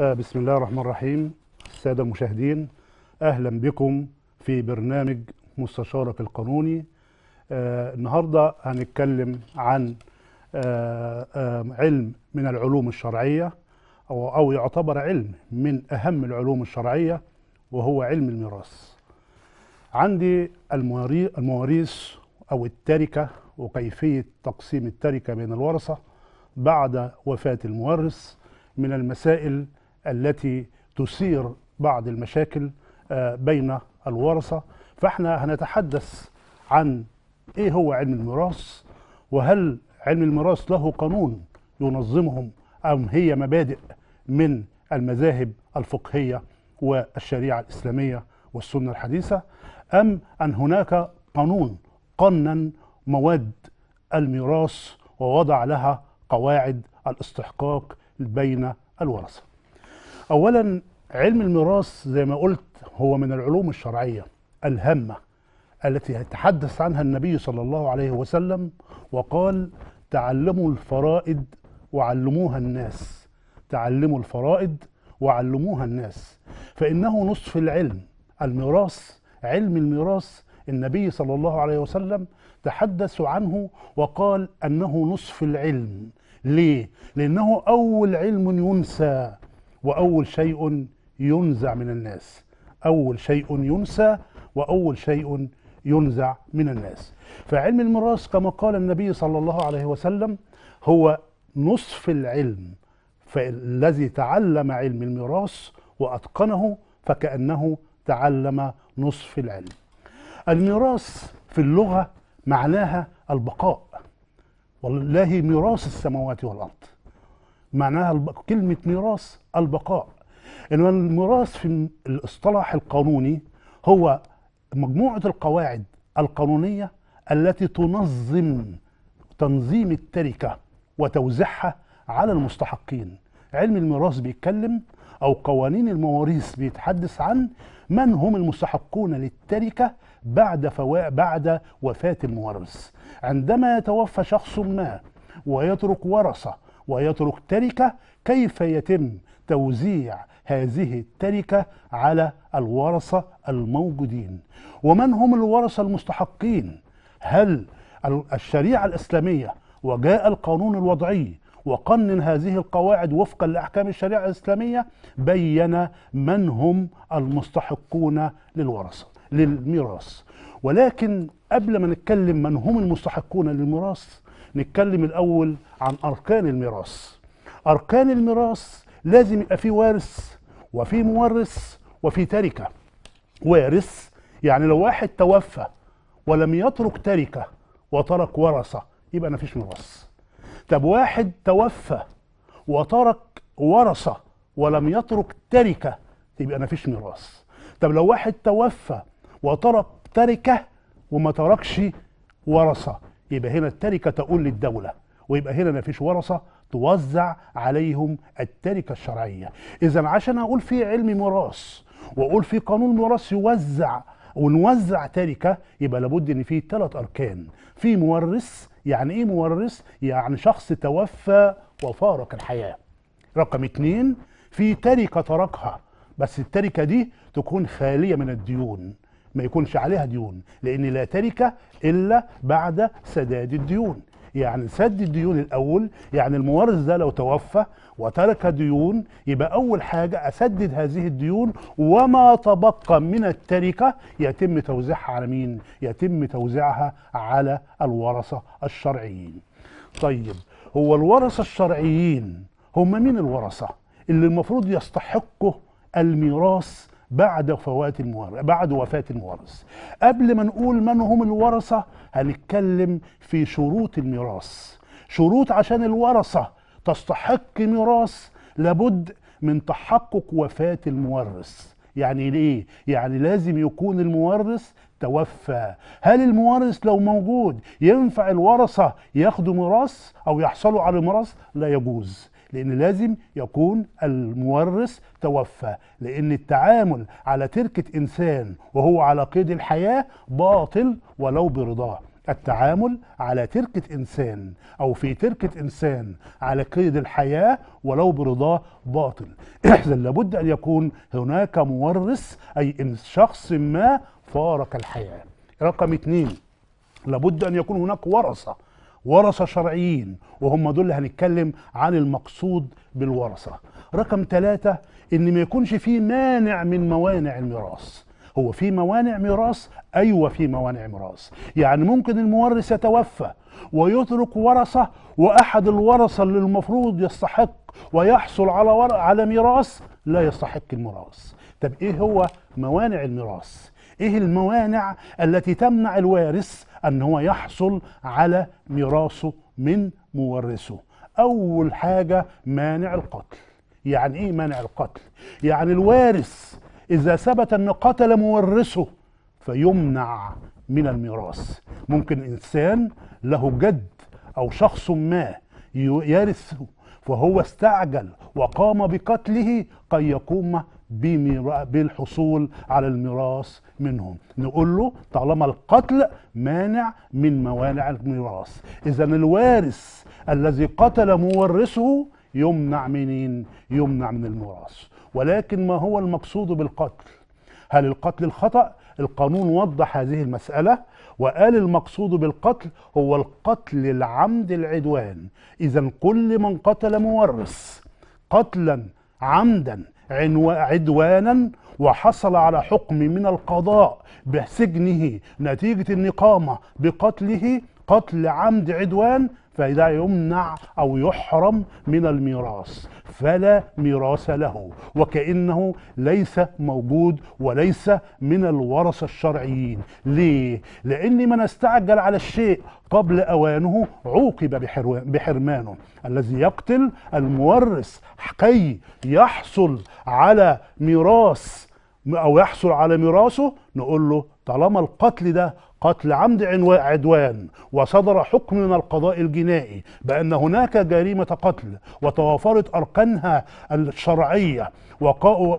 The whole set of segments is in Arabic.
آه، بسم الله الرحمن الرحيم. السادة المشاهدين أهلا بكم في برنامج مستشارك القانوني. آه، النهاردة هنتكلم عن آه، علم من العلوم الشرعية أو, أو يعتبر علم من أهم العلوم الشرعية وهو علم الميراث. عندي المواري- المواريث أو التركة وكيفية تقسيم التركة بين الورثة بعد وفاة المورث من المسائل التي تثير بعض المشاكل آه، بين الورثة. فإحنا هنتحدث عن إيه هو علم الميراث وهل علم الميراث له قانون ينظمهم أم هي مبادئ من المذاهب الفقهية والشريعة الإسلامية والسنة الحديثة أم أن هناك قانون قنن مواد الميراث ووضع لها قواعد الاستحقاق بين الورثة؟ أولا علم الميراث زي ما قلت هو من العلوم الشرعية الهامة التي يتحدث عنها النبي صلى الله عليه وسلم وقال تعلموا الفرائض وعلموها الناس. تعلموا الفرائض وعلموها الناس. فإنه نصف العلم الميراث علم الميراث النبي صلى الله عليه وسلم تحدث عنه وقال أنه نصف العلم. ليه؟ لأنه أول علم ينسى. وأول شيء ينزع من الناس. أول شيء ينسى وأول شيء ينزع من الناس. فعلم الميراث كما قال النبي صلى الله عليه وسلم هو نصف العلم فالذي تعلم علم الميراث وأتقنه فكأنه تعلم نصف العلم. الميراث في اللغة معناها البقاء. ولله ميراث السماوات والأرض. معناها. كلمة ميراث البقاء إنما الميراث في الاصطلاح القانوني هو مجموعة القواعد القانونية التي تنظم تنظيم التركة وتوزيعها على المستحقين علم الميراث بيتكلم أو قوانين المواريث بيتحدث عن من هم المستحقون للتركة بعد فوا... بعد وفاة المورث عندما يتوفى شخص ما ويترك ورثة ويترك تركة كيف يتم توزيع هذه التركة على الورثة الموجودين؟ ومن هم الورثة المستحقين؟ هل الشريعة الإسلامية وجاء القانون الوضعي وقنن هذه القواعد وفقا لأحكام الشريعة الإسلامية؟ بين من هم المستحقون للورثة للميراث. ولكن قبل ما نتكلم من هم المستحقون للميراث نتكلم الأول عن أركان الميراث. أركان الميراث لازم يبقى في وارث وفي مورث وفي تركة. وارث يعني لو واحد توفى ولم يترك تركة وترك ورثة يبقى مفيش ميراث. طب واحد توفى وترك ورثة ولم يترك تركة يبقى مفيش ميراث. طب لو واحد توفى وترك تركة وما تركش ورثة يبقى هنا التركة تقول للدولة ويبقى هنا مفيش ورثة توزع عليهم التركة الشرعية. إذا عشان أقول في علم ميراث وأقول في قانون ميراث يوزع ونوزع تركة يبقى لابد إن في ثلاث أركان. في مورث يعني إيه مورث؟ يعني شخص توفى وفارق الحياة. رقم اتنين في تركة تركها بس التركة دي تكون خالية من الديون. ما يكونش عليها ديون لأن لا تركة إلا بعد سداد الديون يعني سد الديون الأول يعني المورث ده لو توفى وترك ديون يبقى أول حاجة أسدد هذه الديون وما تبقى من التركة يتم توزيعها على مين؟ يتم توزيعها على الورثة الشرعيين طيب هو الورثة الشرعيين هم مين الورثة؟ اللي المفروض يستحقوا الميراث بعد فوات المورث بعد وفاة المورث قبل ما نقول من هم الورثة هنتكلم في شروط الميراث. شروط عشان الورثة تستحق ميراث لابد من تحقق وفاة المورث يعني ليه؟ يعني لازم يكون المورث توفى. هل المورث لو موجود ينفع الورثة ياخدوا ميراث أو يحصلوا على ميراث؟ لا يجوز. لأن لازم يكون المورث توفى لأن التعامل على تركة إنسان وهو على قيد الحياة باطل ولو برضاه. التعامل على تركة إنسان أو في تركة إنسان على قيد الحياة ولو برضاه باطل. إذا لابد أن يكون هناك مورث أي إن شخص ما فارق الحياة. رقم اتنين لابد أن يكون هناك ورثة. ورثة شرعيين وهم دول اللي هنتكلم عن المقصود بالورثة. رقم ثلاثة إن ما يكونش فيه مانع من موانع الميراث. هو في موانع ميراث؟ أيوه في موانع ميراث. يعني ممكن المورث يتوفى ويترك ورثة وأحد الورثة اللي المفروض يستحق ويحصل على ور... على ميراث لا يستحق الميراث. طب إيه هو موانع الميراث؟ إيه الموانع التي تمنع الوارث أن هو يحصل على ميراثه من مورثه. أول حاجة مانع القتل. يعني إيه مانع القتل؟ يعني الوارث إذا ثبت أن قتل مورثه فيمنع من الميراث. ممكن إنسان له جد أو شخص ما يرثه فهو استعجل وقام بقتله قد يقوم بالحصول على الميراث منهم. نقول له طالما القتل مانع من موانع الميراث. إذا الوارث الذي قتل مورثه يمنع منين يمنع من الميراث. ولكن ما هو المقصود بالقتل؟ هل القتل الخطأ؟ القانون وضح هذه المسألة. وقال المقصود بالقتل هو القتل العمد العدوان. إذا كل من قتل مورث قتلا عمدا عدوانا وحصل على حكم من القضاء بسجنه نتيجة النقامة بقتله قتل عمد عدوان فده يمنع أو يحرم من الميراث. فلا ميراث له وكأنه ليس موجود وليس من الورثة الشرعيين. ليه؟ لأن من استعجل على الشيء قبل أوانه عوقب بحرمانه. الذي يقتل المورث كي يحصل على ميراث أو يحصل على ميراثه نقول له طالما القتل ده قتل عمد عدوان وصدر حكم من القضاء الجنائي بأن هناك جريمة قتل وتوافرت أركانها الشرعية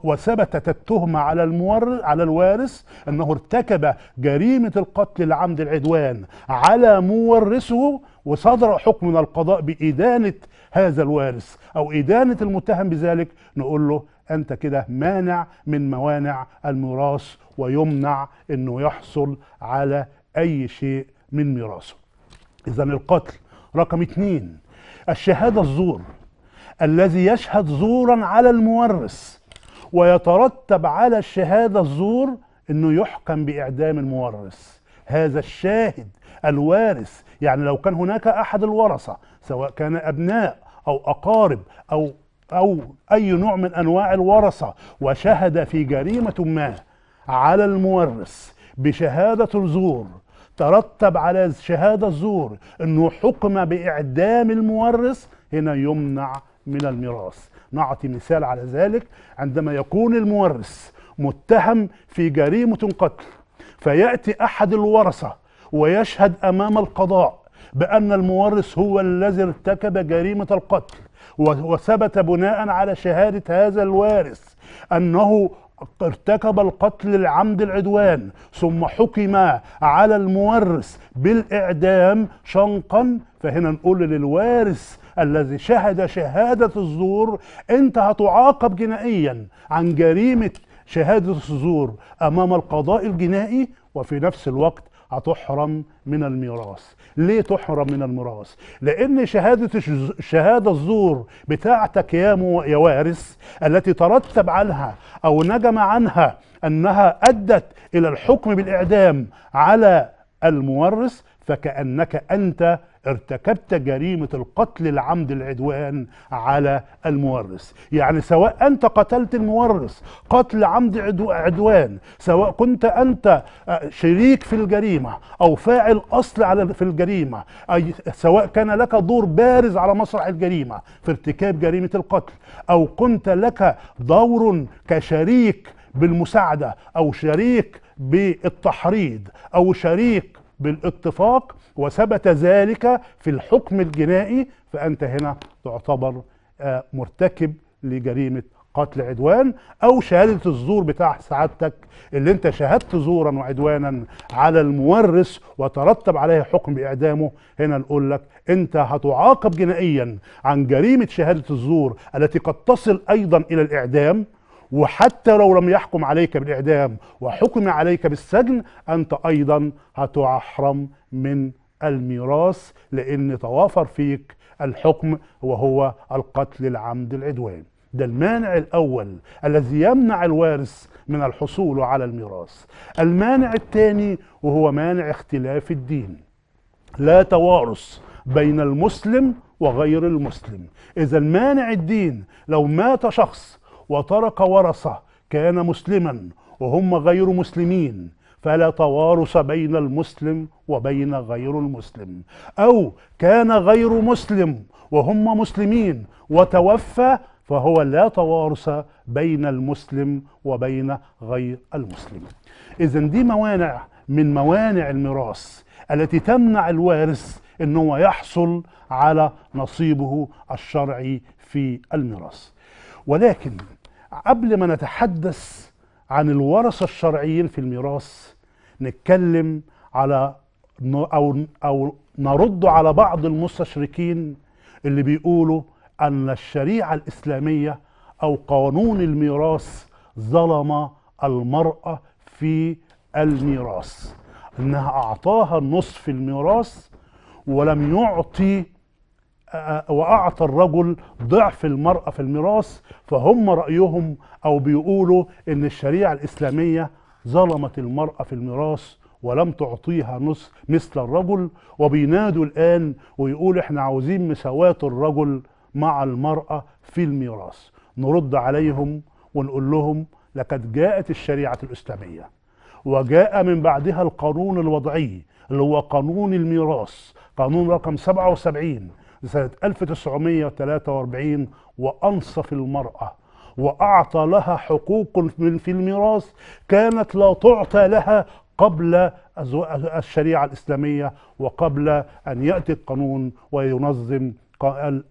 وثبتت التهمة على المورث على الوارث أنه ارتكب جريمة القتل العمد العدوان على مورثه وصدر حكم من القضاء بإدانة هذا الوارث أو إدانة المتهم بذلك نقول له أنت كده مانع من موانع الميراث ويمنع أنه يحصل على أي شيء من ميراثه. إذا القتل رقم اثنين الشهادة الزور الذي يشهد زورا على المورث ويترتب على الشهادة الزور أنه يحكم بإعدام المورث. هذا الشاهد الوارث يعني لو كان هناك أحد الورثة سواء كان أبناء أو أقارب أو أو أي نوع من أنواع الورثة وشهد في جريمة ما على المورث بشهادة الزور. ترتب على شهادة الزور أنه حكم بإعدام المورث هنا يمنع من الميراث. نعطي مثال على ذلك. عندما يكون المورث متهم في جريمة قتل فيأتي أحد الورثة ويشهد أمام القضاء بأن المورث هو الذي ارتكب جريمة القتل. وثبت بناء على شهادة هذا الوارث أنه ارتكب القتل العمد العدوان ثم حكم على المورث بالإعدام شنقا. فهنا نقول للوارث الذي شهد شهادة الزور أنت هتعاقب جنائيا عن جريمة شهادة الزور أمام القضاء الجنائي وفي نفس الوقت هتحرم من الميراث؟ ليه تحرم من الميراث؟ لأن شهادة الشهاده الزور بتاعتك يا يا وارث التي ترتب عنها أو نجم عنها أنها أدت إلى الحكم بالإعدام على المورث فكأنك أنت ارتكبت جريمة القتل العمد العدوان على المورث. يعني سواء أنت قتلت المورث قتل عمد عدوان سواء كنت أنت آه، شريك في الجريمة أو فاعل أصل على في الجريمة أي سواء كان لك دور بارز على مسرح الجريمة في ارتكاب جريمة القتل أو كنت لك دور كشريك بالمساعدة أو شريك بالتحريض أو شريك بالاتفاق وثبت ذلك في الحكم الجنائي فأنت هنا تعتبر آه، مرتكب لجريمة قتل عدوان أو شهادة الزور بتاع سعادتك اللي أنت شهدت زورا وعدوانا على المورث وترتب عليه حكم بإعدامه. هنا نقول لك أنت هتعاقب جنائيا عن جريمة شهادة الزور التي قد تصل أيضا إلى الإعدام وحتى لو لم يحكم عليك بالإعدام وحكم عليك بالسجن أنت أيضا هتحرم من الميراث لأن توافر فيك الحكم وهو القتل العمد العدوان. ده المانع الأول الذي يمنع الوارث من الحصول على الميراث. المانع الثاني وهو مانع اختلاف الدين. لا توارث بين المسلم وغير المسلم. إذا مانع الدين لو مات شخص وترك ورثة كان مسلما وهم غير مسلمين فلا توارث بين المسلم وبين غير المسلم. أو كان غير مسلم وهم مسلمين وتوفى فهو لا توارث بين المسلم وبين غير المسلم. اذا دي موانع من موانع الميراث التي تمنع الوارث انه يحصل على نصيبه الشرعي في الميراث. ولكن قبل ما نتحدث عن الورثة الشرعيين في الميراث نتكلم على أو أو نرد على بعض المستشركين اللي بيقولوا أن الشريعة الإسلامية أو قانون الميراث ظلم المرأة في الميراث إنها أعطاها نصف الميراث ولم يعطي وأعطى الرجل ضعف المرأة في الميراث فهم رأيهم أو بيقولوا إن الشريعة الإسلامية ظلمت المرأة في الميراث ولم تعطيها نص مثل الرجل وبينادوا الآن ويقول إحنا عاوزين مساواة الرجل مع المرأة في الميراث. نرد عليهم ونقول لهم لقد جاءت الشريعة الإسلامية وجاء من بعدها القانون الوضعي اللي هو قانون الميراث قانون رقم 77 لسنة 1943 وأنصف المرأة وأعطى لها حقوق في الميراث كانت لا تعطى لها قبل الشريعة الإسلامية وقبل أن يأتي القانون وينظم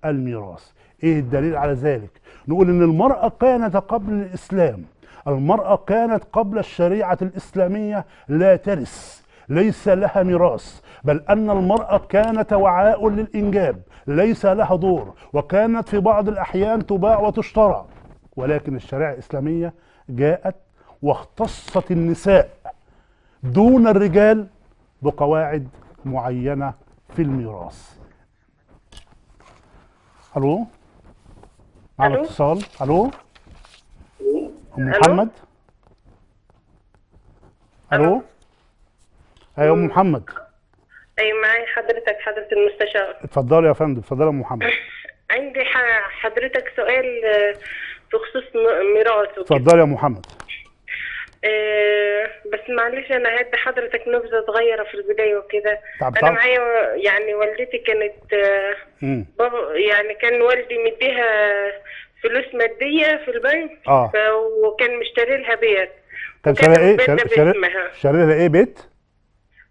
الميراث. إيه الدليل على ذلك؟ نقول إن المرأة كانت قبل الإسلام. المرأة كانت قبل الشريعة الإسلامية لا ترث. ليس لها ميراث بل أن المرأة كانت وعاء للإنجاب ليس لها دور وكانت في بعض الأحيان تباع وتشترى. ولكن الشريعة الإسلامية جاءت واختصت النساء دون الرجال بقواعد معينة في الميراث. ألو؟ معنا. اتصال ألو؟ أم ألو. محمد؟ ألو؟ أيوة أم محمد. أيوه معي حضرتك حضرة المستشار. اتفضلي يا فندم اتفضلي يا أم محمد. عندي حضرتك سؤال آه، بخصوص م- ميراث اتفضلي يا محمد. آه، بس معلش أنا هدي حضرتك نبذة صغيرة في البداية وكده. طب أنا طب. معايا يعني والدتي كانت آه، بابا يعني كان والدي مديها فلوس مادية في البنك آه. وكان مشتري لها بيت. وكتب شاري إيه. شاري لها إيه؟ بيت؟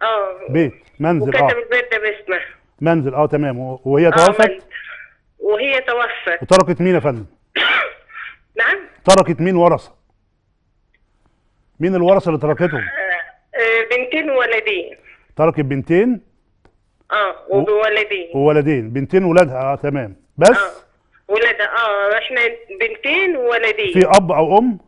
آه. بيت. منزل وكتب آه البيت ده باسمها منزل آه تمام. وهي آه توفت؟ وهي توفت. وتركت مين يا فندم؟ نعم؟ تركت مين ورثة؟ مين الورثة اللي تركتهم آه، بنتين وولدين. تركت بنتين؟ آه وبولدين وولدين. بنتين ولادها آه تمام. آه. بس ولادها آه إحنا بنتين وولدين. في أب أو أم؟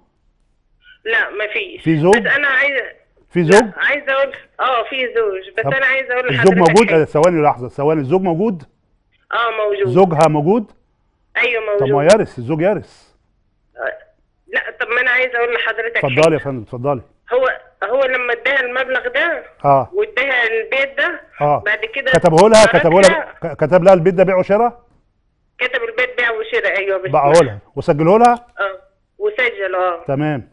لا ما فيش. في زوج؟ بس أنا عايزة في زوج؟ لا عايزة أقول آه في زوج بس أنا عايزة أقول الزوج لحضرتك موجود؟ حاجة. آه، ثواني لحظة ثواني. الزوج موجود؟ آه موجود. زوجها موجود؟ أيوه طب ما موجود. يرث الزوج يرث. لا طب ما أنا عايزة أقول لحضرتك اتفضلي. يا فندم اتفضلي. هو هو لما اداها المبلغ ده آه. واداها البيت ده آه. بعد كده كتبه لها كتبه لها كتب لها البيت ده بيع وشراء؟ كتب البيت بيع وشراء أيوه باعه لها وسجله لها آه وسجل آه. تمام.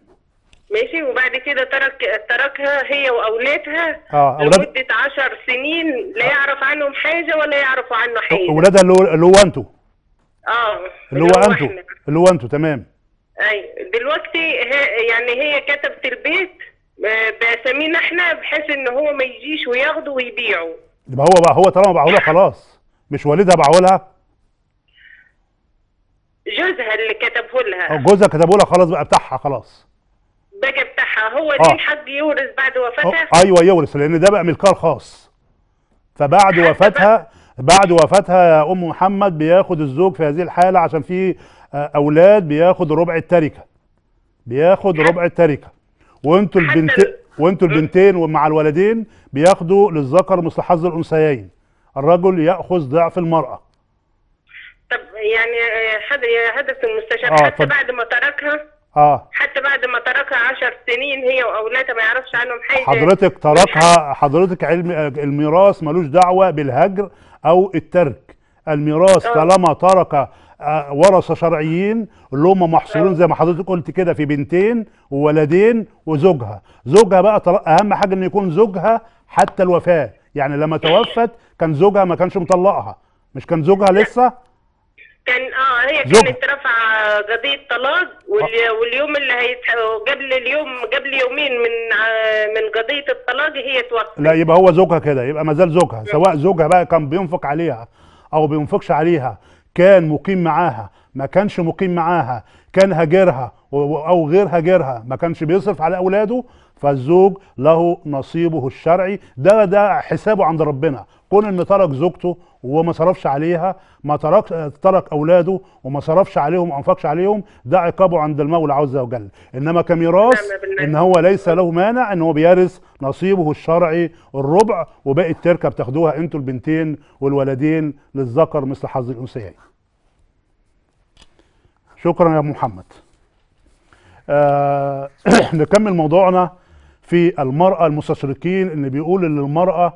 ماشي؟ وبعد كده ترك تركها هي وأولادها آه أولاد لمدة عشر سنين لا يعرف عنهم حاجة ولا يعرفوا عنه حاجة. اولادها اللي هو اللي هو أنتوا. آه. اللي هو أنتوا. اللي هو أنتوا تمام. أي. دلوقتي هي يعني هي كتبت البيت آه، بأسامينا إحنا بحيث إن هو ما يجيش وياخده ويبيعه. يبقى هو بقى هو طالما باعه لها خلاص. مش والدها باعه لها؟ جوزها اللي كتبه لها. جوزها كتبوا لها خلاص بقى بتاعها خلاص. بقى بتاعها. هو آه. ليه الحق يورث بعد وفاتها؟ أيوه يورث لأن ده بقى ملكها الخاص. فبعد وفاتها بعد وفاتها يا أم محمد بياخد الزوج في هذه الحالة عشان في آه، أولاد بياخد ربع التركة. بياخد ربع التركة. وأنتوا حتى البنت ال- وأنتوا البنتين ومع الولدين بياخدوا للذكر مثل حظ الأنثيين. الرجل يأخذ ضعف المرأة. طب يعني آه، يا حضرة المستشار آه، حتى. بعد ما تركها؟ آه. حتى بعد ما تركها عشر سنين هي وأولادها ما يعرفش عنهم حاجة. حضرتك تركها حضرتك علم الميراث ملوش دعوة بالهجر أو الترك. الميراث آه. طالما ترك آه، ورثة شرعيين اللي هم محصورين زي ما حضرتك قلت كده في بنتين وولدين وزوجها. زوجها بقى أهم حاجة إن يكون زوجها حتى الوفاة. يعني لما توفت كان زوجها ما كانش مطلقها. مش كان زوجها لسه؟ كان آه هي. كانت رافعة قضية طلاق والي- واليوم اللي هيت... قبل اليوم قبل يومين من ع- من قضية الطلاق هي توفت لا يبقى هو زوجها كده يبقى ما زال زوجها سواء زوجها بقى كان بينفق عليها أو بينفقش عليها كان مقيم معاها ما كانش مقيم معاها كان هاجرها أو غير هاجرها ما كانش بيصرف على أولاده فالزوج له نصيبه الشرعي ده ده حسابه عند ربنا. كون إن ترك زوجته وما صرفش عليها ما ترك ترك أولاده وما صرفش عليهم وما أنفقش عليهم ده عقابه عند المولى عز وجل إنما كميراث نعم. إن هو ليس له مانع إن هو بيرث نصيبه الشرعي الربع وباقي التركة بتاخدوها أنتوا البنتين والولدين للذكر مثل حظ الأنثيين. شكرا يا محمد. آه نكمل موضوعنا في المرأة المستشرقين اللي بيقول إن المرأة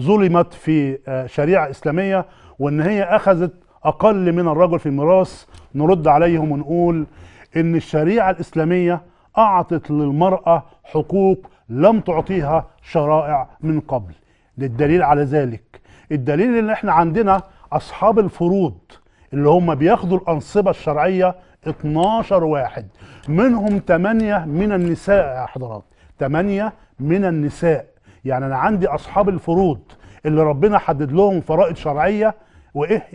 ظلمت في آه، شريعة إسلامية وإن هي أخذت أقل من الرجل في الميراث. نرد عليهم ونقول إن الشريعة الإسلامية أعطت للمرأة حقوق لم تعطيها شرائع من قبل. للدليل على ذلك. الدليل ان إحنا عندنا أصحاب الفروض اللي هم بياخدوا الأنصبة الشرعية 12 واحد منهم 8 من النساء يا حضرات. 8 من النساء. يعني أنا عندي أصحاب الفروض اللي ربنا حدد لهم فرائض شرعية وإيه؟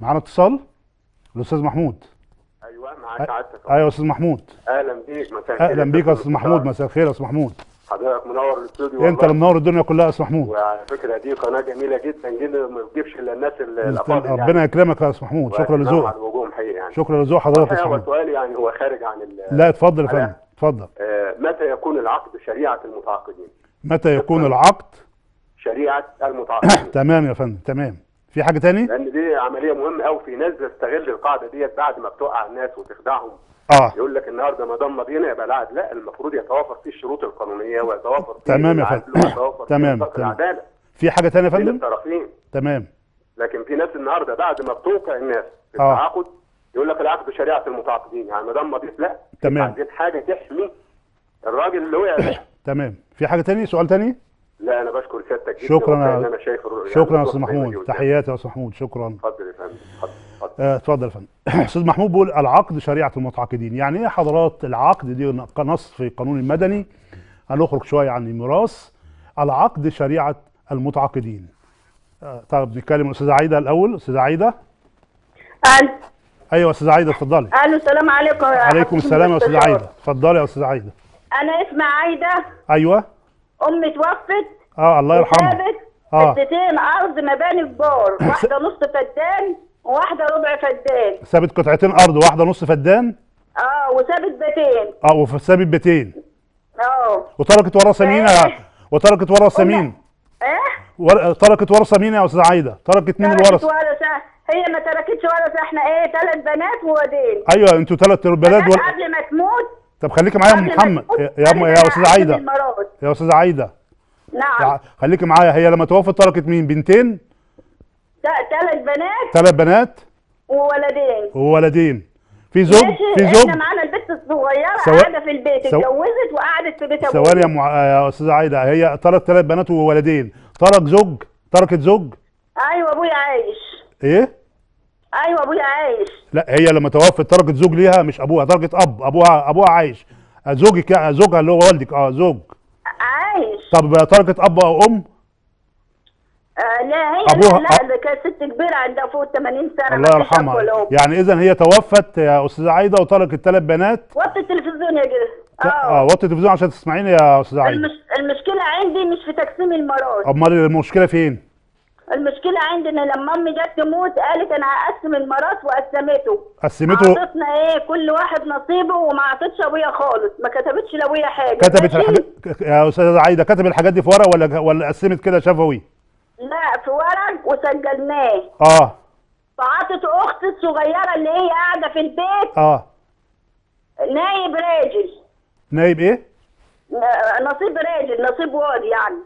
معانا اتصال؟ الأستاذ محمود. أيوه معاك عادتك أيوة يا أستاذ محمود. أهلا بيك مساء الخير. أهلا بيك يا أستاذ محمود مساء الخير يا أستاذ محمود. حضرتك منور الاستوديو أنت اللي منور الدنيا كلها يا أستاذ محمود. وعلى فكرة دي قناة جميلة جدا جدا ما بتجيبش إلا الناس ال- الأفاضل ربنا يكرمك يا أستاذ محمود. شكرا لذوقك. يعني. شكرا لذوق حضرتك يا الحقيقة هو محمود. سؤالي يعني هو خارج عن ال- لا اتفضل يا فندم. اتفضل. آه، متى يكون العقد شريعة المتعاقدين؟ متى يكون العقد؟ شريعة المتعاقدين. تمام يا فندم تمام. في حاجة تاني؟ لأن دي عملية مهمة قوي في ناس بتستغل القاعدة ديت بعد ما بتوقع الناس وتخدعهم. آه. يقول لك النهارده ما دام ماضينا يبقى العقد. لا المفروض يتوافر فيه الشروط القانونية ويتوافر فيه تمام يا فندم. تمام، تمام. في حاجة تانية يا فندم؟ الطرفين. تمام. لكن في ناس النهارده بعد ما بتوقع الناس في آه. التعاقد يقول لك العقد بشريعه المتعاقدين يعني ما دام مضيت لا. تمام. عايزين حاجة تحمي الراجل اللي وقع تمام. في حاجة تاني؟ سؤال تاني؟ لا أنا بشكر سيادتك جدا شكرا أنا شايف يعني شكرا يا أستاذ محمود. تحياتي يا أستاذ محمود. شكرا. اتفضل يا فندم اتفضل اتفضل. آه، يا فندم. أستاذ محمود بيقول العقد شريعة المتعاقدين. يعني إيه حضرات العقد؟ دي نص في القانون المدني. هنخرج شوية عن الميراث. العقد شريعة المتعاقدين. آه، طب نتكلم الاستاذه عايدة الأول. أستاذة عايدة؟ أيوه استاذه عايدة اتفضلي. ألو السلام عليكم يا عليكم السلام يا استاذه. عايدة. اتفضلي يا استاذه عايدة. أنا اسمي عايدة. أيوه. امي توفت آه الله يرحمها. وسابت آه. حتتين أرض مباني كبار واحدة نص فدان وواحدة ربع فدان. سابت قطعتين أرض واحدة نص فدان؟ آه وسابت بيتين. آه وسابت بيتين. آه. وتركت ورثه مين يا وتركت ورثه مين إيه. تركت ورثه مين يا استاذه عايدة. تركت مين تركت الورثه ورثه هي ما تركتش ورثه إحنا إيه ثلاث بنات وولدين أيوه أنتوا ثلاث بنات ول... قبل ما تموت. طب خليكي معايا يا أم محمد. يا يا, أستاذة عايدة. يا أستاذة عايدة. نعم. خليكي معايا. هي لما توفت تركت مين؟ بنتين؟ ثلاث بنات ثلاث بنات؟ وولدين. وولدين. في زوج في زوج إحنا معانا البنت الصغيرة سوا- قاعدة في البيت. سوا- اتجوزت وقعدت في بيت أبوها. ثواني يا, مع... يا أستاذة عايدة. هي ترك ثلاث بنات وولدين. ترك زوج؟ تركت زوج؟ أيوه أبويا عايش. إيه؟ أيوه أبويا عايش. لا هي لما توفت تركت زوج ليها مش أبوها تركت أب أبوها أبوها عايش. زوجك زوجها اللي هو والدك آه زوج. عايش. طب تركت أب أو أم؟ آه لا هي أبوها- لا لا كانت ست كبيرة عندها فوق 80 سنة الله يرحمها. يعني اذا هي توفت يا أستاذة عايدة وتركت ثلاث بنات؟ وطي التلفزيون يا جدع. آه آه. وطي التلفزيون عشان تسمعيني يا أستاذة عايدة. المش... المشكلة عندي مش في تقسيم الميراث أمال المشكلة فين؟ المشكلة عندي ان لما أمي جت تموت قالت أنا هقسم الميراث وقسمته. قسمته؟ اعطتنا إيه؟ كل واحد نصيبه وما اعطتش أبويا خالص ما كتبتش لأبويا حاجة. كتبت؟ الحاجات يا أستاذة عايدة كتب الحاجات دي في ورق ولا ولا قسمت كده شفوي لا في ورق وسجلناه. آه. فعطت أختي الصغيره اللي هي قاعدة في البيت. آه. نايب راجل. نايب إيه؟ ن- نصيب راجل نصيب واد يعني.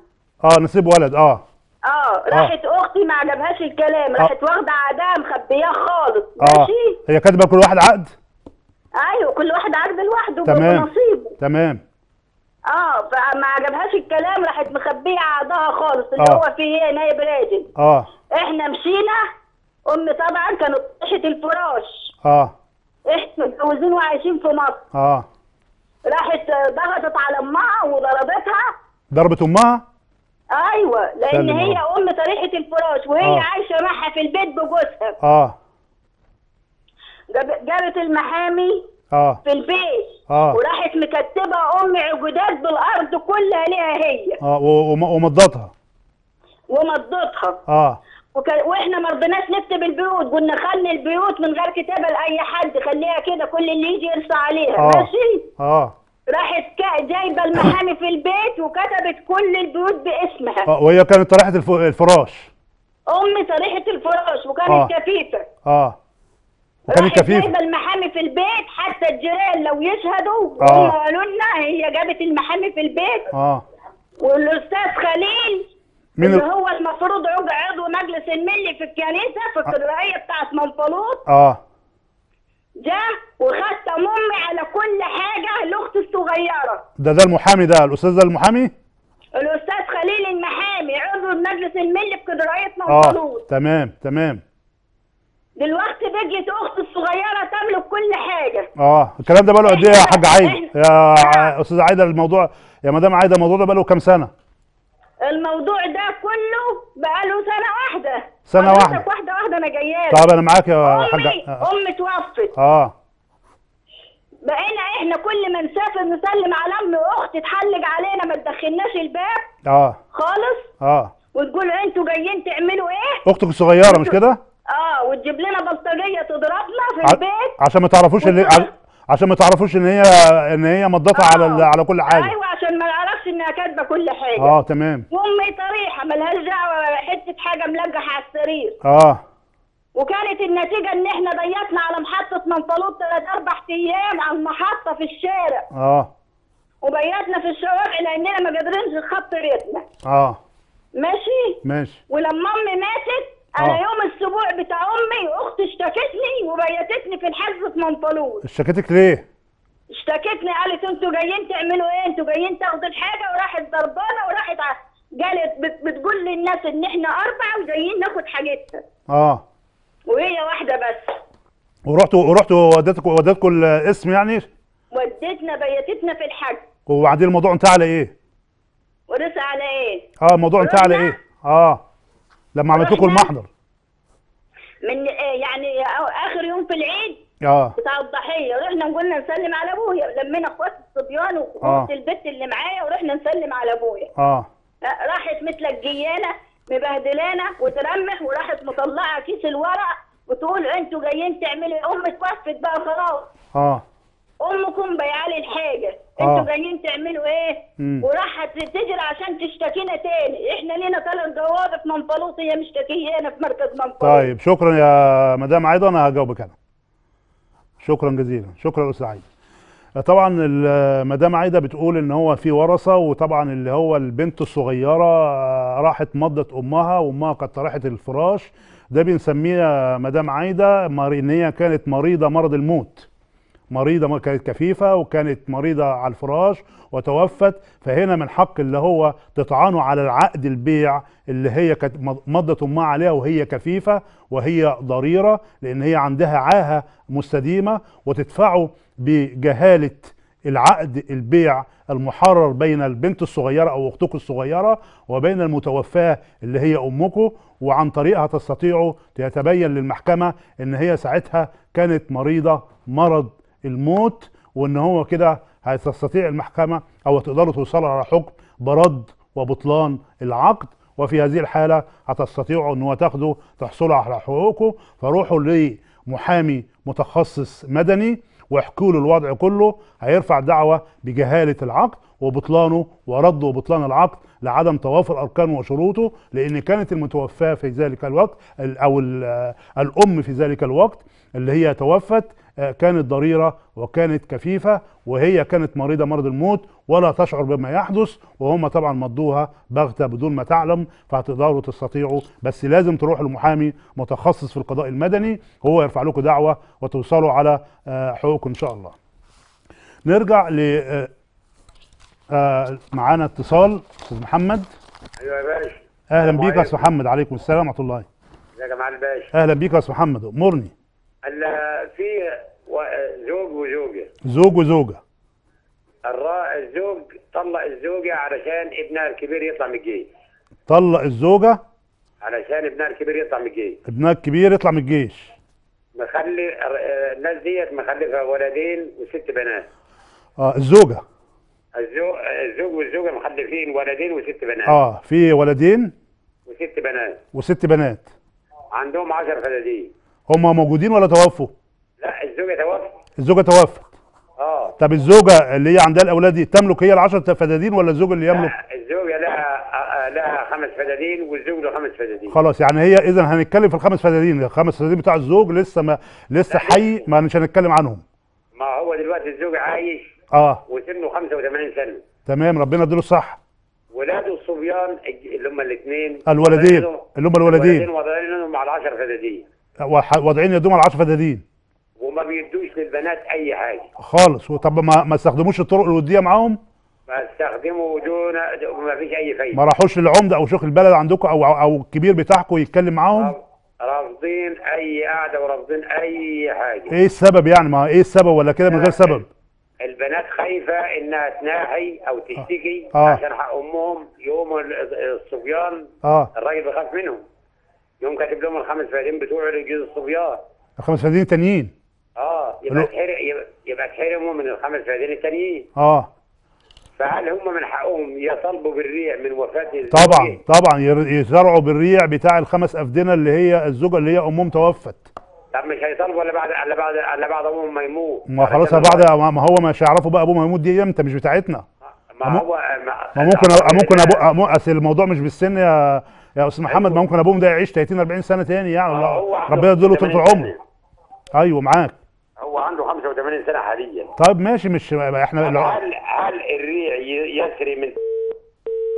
آه نصيب ولد آه. آه راحت أختي ما عجبهاش الكلام راحت واخدة عداها مخبياه خالص آه. ماشي؟ هي كاتبة كل واحد عقد؟ أيوه كل واحد عقد لوحده تمام. بنصيبه تمام. آه فما عجبهاش الكلام راحت مخبية عقدها خالص اللي آه. هو فيه إيه نايب راجل. آه. إحنا مشينا امي طبعا كانت طيحه الفراش. آه. إحنا متجوزين وعايشين في مصر. آه. راحت ضغطت على أمها وضربتها. ضربت أمها؟ أيوه لأن هي أم طريحه الفراش وهي آه. عايشة معها في البيت بجوزها. آه. جاب- جابت المحامي آه. في البيت آه. وراحت مكتبة أم عقودات بالأرض كلها ليها هي. آه ومضتها. ومضتها. آه. وك... وإحنا ما رضيناش نكتب البيوت قلنا خلي البيوت من غير كتابة لأي حد خليها كده كل اللي يجي يرسى عليها. آه. ماشي؟ آه. راحت. جايبة المحامي في البيت وكتبت كل البيوت باسمها. آه وهي كانت طريحة الف... الفراش. أمي طريحة الفراش وكانت آه. كفيفة. آه. وكانت كفيفة. جايبة المحامي في البيت حتى الجيران لو يشهدوا آه. هم قالوا لنا هي جابت المحامي في البيت. آه. والأستاذ خليل مين اللي ال- هو المفروض عضو مجلس الملي في الكنيسة في القراية بتاعت منفلوط آه. جه وختم أمي على كل حاجة لأختي الصغيرة. ده ده المحامي ده الأستاذ ده المحامي؟ الأستاذ خليل المحامي عضو المجلس الملي في قرايه آه تمام تمام. دلوقتي بقيت أختي الصغيرة تملك كل حاجة. آه الكلام ده بقاله قد إيه يا حاج عايده يا استاذه عايده الموضوع يا مدام عايده الموضوع ده بقاله كام سنة؟ الموضوع ده كله بقاله سنة واحدة. سنة حضرتك واحدة. واحدة واحدة أنا جاية. طب أنا معاك يا حاج امي أمي توفت. آه. بقينا إحنا كل ما نسافر نسلم على امي واختي تحلق علينا ما تدخلناش الباب. آه. خالص؟ آه. وتقول أنتوا جايين تعملوا إيه؟ أختك الصغيرة مش كده؟ آه وتجيب لنا بلطجية تضربنا في البيت. عشان ما تعرفوش اللي عشان ما تعرفوش إن هي إن هي مضتها على ال-. على كل حاجة. أيوه عشان ما نعرفش إنها كاتبة كل حاجة. آه تمام. وامي طريحة ملهاش دعوة حتة حاجة ملقحه على السرير. آه. وكانت النتيجة إن إحنا ضيقنا على محطة منفلوط ثلاث أربع أيام على المحطة في الشارع. آه. وبيتنا في الشوارع لأننا ما قادرينش نخطي بيتنا. آه. ماشي؟ ماشي. ولما أمي ماتت أنا آه. يوم الأسبوع بتاع أمي أختي اشتكتني وبيتتني في الحجز في منفلوط اشتكيتك ليه؟ اشتكتني قالت أنتوا جايين تعملوا إيه؟ أنتوا جايين تاخدوا الحاجة وراحت ضربانة وراحت ع- قالت بت- بتقول للناس إن إحنا أربعة وجايين ناخد حاجتها آه. وهي واحدة بس. ورحتوا ورحتوا وديتكم وديتكم الاسم يعني؟ ودتنا بيتتنا في الحجز وبعدين الموضوع انتهى على إيه؟ ورث على إيه؟ آه الموضوع انتهى على إيه؟ آه. لما عملت لكم المحضر. من إيه يعني آخر يوم في العيد آه. بتاع الضحية رحنا قلنا نسلم على أبويا لمينا أخوات الصبيان آه. واخت البت اللي معايا ورحنا نسلم على أبويا. آه. راحت متلجيانا مبهدلانا وترمح وراحت مطلعة كيس الورق وتقول أنتوا جايين تعملوا إيه؟ أمك وقفت بقى خلاص. آه. أمكم بيعالي الحاجة. آه. أنتوا جايين تعملوا إيه؟ مم. وراحت تجري عشان تشتكينا تاني. إحنا لينا ثلاث جواب في منفلوط هي مشتكيانا في مركز منفلوط طيب شكرا يا مدام عايدة أنا هجاوبك أنا شكرا جزيلا. شكرا أستاذ عايدة. طبعا مدام عايدة بتقول إن هو في ورثة وطبعا اللي هو البنت الصغيرة آه، راحت مضت أمها وأمها كانت طرحه الفراش. ده بنسميه مدام عايدة إن هي كانت مريضة مرض الموت. مريضة كانت كفيفة وكانت مريضة على الفراش وتوفت فهنا من حق اللي هو تطعنه على العقد البيع اللي هي كانت مض- مضت أمها عليها وهي كفيفة وهي ضريرة لأن هي عندها عاهة مستديمة وتدفعه بجهالة العقد البيع المحرر بين البنت الصغيرة أو أختك الصغيرة وبين المتوفاة اللي هي أمكم وعن طريقها تستطيعوا يتبين للمحكمة إن هي ساعتها كانت مريضة مرض الموت وإن هو كده هتستطيع المحكمة أو تقدروا توصلوا على حكم برد وبطلان العقد. وفي هذه الحالة هتستطيعوا إن هو تاخدوا تحصلوا على حقوقكم فروحوا لمحامي متخصص مدني واحكوا له الوضع كله. هيرفع دعوة بجهالة العقد وبطلانه ورد وبطلان العقد لعدم توافر أركانه وشروطه لأن كانت المتوفاة في ذلك الوقت ال- أو ال- الأم في ذلك الوقت اللي هي توفت كانت ضريرة وكانت كفيفة وهي كانت مريضة مرض الموت ولا تشعر بما يحدث وهم طبعا مضوها بغتة بدون ما تعلم فهتقدروا تستطيعوا. بس لازم تروحوا لمحامي متخصص في القضاء المدني هو يرفع لكم دعوة وتوصلوا على آه، حقوقكم إن شاء الله. نرجع ل آه، آه، معانا اتصال أستاذ محمد. أيوه يا باشا. أهلا بيك يا أستاذ. محمد عليكم السلام ورحمة الله. ازيك يا معالي الباشا. أهلا بيك يا أستاذ محمد أمرني. في زوج وزوجة. زوج وزوجة. الرا... الزوج طلق الزوجة علشان ابنها الكبير يطلع من الجيش. طلق الزوجة علشان ابنها الكبير يطلع من الجيش. ابنها الكبير يطلع من الجيش. مخلي الناس ديت مخلفة ولدين وست بنات. آه الزوجة. الزوج الزوج والزوجة مخلفين ولدين وست بنات. آه في ولدين وست بنات. وست بنات. عندهم 10 فدادين. هم موجودين ولا توفوا؟ لا الزوجة توفت. الزوجة توفت. آه. طب الزوجة اللي هي عندها الأولاد دي تملك هي العشر فدادين ولا الزوج اللي يملك؟ لا، الزوجة لها آه، لها خمس فدادين والزوج له خمس فدادين. خلاص يعني هي اذا هنتكلم في الخمس فدادين. الخمس فدادين بتاع الزوج لسه ما لسه حي ما مش هنتكلم عنهم. ما هو دلوقتي الزوج عايش آه. وسنه 85 سنة. تمام ربنا يديله الصح ولاده الصبيان اللي هم الاثنين الولدين اللي هم الولدين. وضعين لهم على 10 فدادين. واضعين يدهم على 10 فدادين. وما بيدوش للبنات أي حاجة. خالص. طب ما ما استخدموش الطرق الودية معاهم؟ فاستخدموا دون ما فيش أي ما فايده راحوش للعمده أو شيخ البلد عندكم أو أو الكبير بتاعكم يتكلم معاهم؟ رافض- رافضين أي قعدة ورافضين أي حاجة. إيه السبب يعني؟ ما إيه السبب ولا كده من غير سبب؟ البنات خايفة إنها تناحي أو تشتكي آه. عشان حق أمهم يوم ال- الصبيان آه. الراجل بيخاف منهم. يوم كاتب لهم الخمس فدادين بتوعه لجوز الصبيان. الخمس فدادين تانيين آه يبقى تحرق يبقى- يبقى تحرموا من الخمس فدادين التانيين. آه. فهل هم من حقهم يطالبوا بالريع من وفاة الزوجين؟ طبعا طبعا يزرعوا بالريع بتاع الخمس أفدنة اللي هي الزوجة اللي هي أمهم توفت. طب مش هيطالبوا الا بعد الا بعد الا بعد ابوهم ما يموت؟ ما خلاص بعد ما ما هو مش هيعرفوا بقى ابوهم هيموت دي إمتى مش بتاعتنا. ما هو ما ممكن ممكن ابو أصل الموضوع مش بالسن يا يا أستاذ محمد ما ممكن أبوهم ده يعيش 30 40 سنة تاني؟ يعني الله- ربنا يديله طول 80 العمر سنة. أيوه معاك. هو عنده 85 سنة حاليا. طيب ماشي مش إحنا هل هل الريع يسري من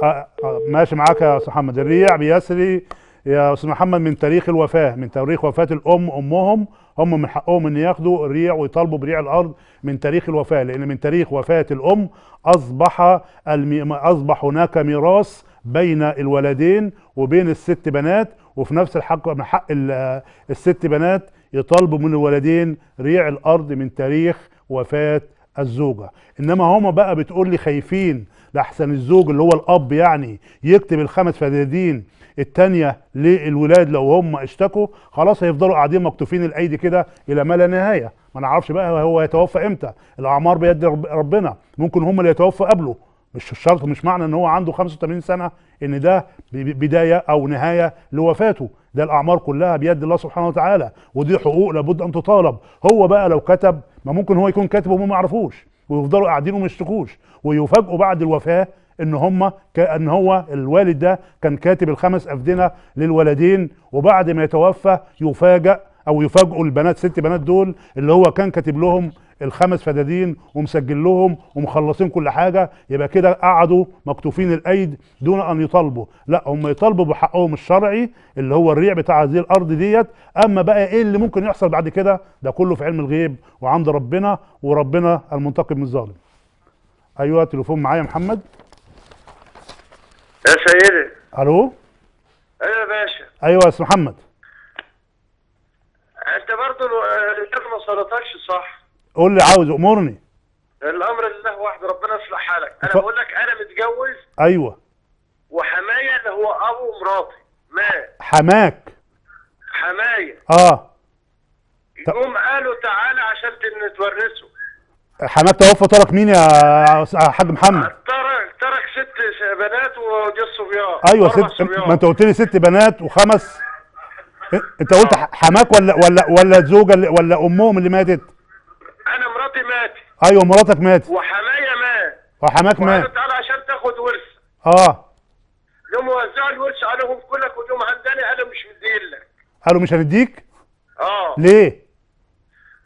آه، آه، ماشي معاك يا أستاذ محمد. الريع بيسري يا أستاذ محمد من تاريخ الوفاة من تاريخ وفاة الأم أمهم. هم من حقهم إن ياخدوا الريع ويطالبوا بريع الأرض من تاريخ الوفاة لأن من تاريخ وفاة الأم أصبح المي... أصبح هناك ميراث بين الولدين وبين الست بنات وفي نفس الحق من حق ال- الست بنات يطالبوا من الولدين ريع الأرض من تاريخ وفاة الزوجة. إنما هما بقى بتقول لي خايفين لأحسن الزوج اللي هو الأب يعني يكتب الخمس فدادين التانية للولاد لو هم اشتكوا خلاص هيفضلوا قاعدين مكتوفين الأيدي كده إلى ما لا نهاية. ما نعرفش بقى هو يتوفى إمتى. الأعمار بيد رب- ربنا. ممكن هم اللي يتوفى قبله. مش الشرط مش معنى إن هو عنده 85 سنة إن ده بداية أو نهاية لوفاته. ده الأعمار كلها بيد الله سبحانه وتعالى ودي حقوق لابد أن تطالب. هو بقى لو كتب ما ممكن هو يكون كاتب وهم ما يعرفوش ويفضلوا قاعدين وما يشتكوش ويفاجئوا بعد الوفاة إن هم كأن هو الوالد ده كان كاتب الخمس أفدنة للولدين وبعد ما يتوفى يفاجئ أو يفاجئوا البنات ست بنات دول اللي هو كان كاتب لهم الخمس فدادين ومسجل لهم ومخلصين كل حاجة يبقى كده قعدوا مكتوفين الأيد دون أن يطالبوا. لا هم يطالبوا بحقهم الشرعي اللي هو الريع بتاع هذه الأرض ديت. أما بقى إيه اللي ممكن يحصل بعد كده؟ ده كله في علم الغيب وعند ربنا وربنا المنتقم من الظالم. أيوه تليفون معايا يا محمد. يا سيدي. ألو؟ أيوه يا باشا. أيوه يا أستاذ محمد. الو- الرجاله ما صلتكش صح. قول لي عاوز أمرني؟ الأمر لله واحد ربنا يصلح حالك. أنا ف- بقول لك أنا متجوز أيوه. وحماية اللي هو أبو مراتي مات حماك. حماية. آه. يقوم قالوا تعالى عشان نتورثه حماك توفى ترك مين يا حاج محمد؟ ترك ترك ست بنات ودي الصبيان أيوه ست صبيان. ما أنت قلت لي ست بنات وخمس. انت قلت ح- حماك ولا ولا ولا الزوجه ولا أمهم اللي ماتت؟ أنا مراتي ماتت. أيوه مراتك ماتت. وحماية مات. وحماك مات. تعالى عشان تاخد ورث. آه. يوم وزعوا الورث عليهم كلك واليوم عندنا أنا مش مدين لك. قالوا مش هنديك؟ آه. ليه؟